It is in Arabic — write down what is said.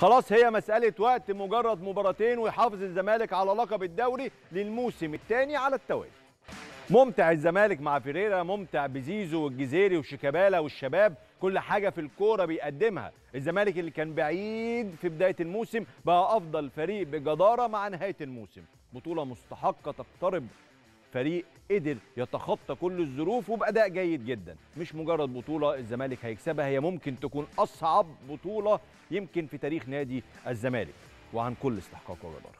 خلاص هي مسألة وقت مجرد مباراتين ويحافظ الزمالك على لقب الدوري للموسم الثاني على التوالي. ممتع الزمالك مع فيريرا ممتع بزيزو والجزيري وشيكابالا والشباب كل حاجة في الكورة بيقدمها. الزمالك اللي كان بعيد في بداية الموسم بقى أفضل فريق بجدارة مع نهاية الموسم. بطولة مستحقة تقترب فريق قدر يتخطى كل الظروف وبأداء جيد جدا. مش مجرد بطولة الزمالك هيكسبها هي ممكن تكون أصعب بطولة يمكن في تاريخ نادي الزمالك. وعن كل استحقاق وجدارة.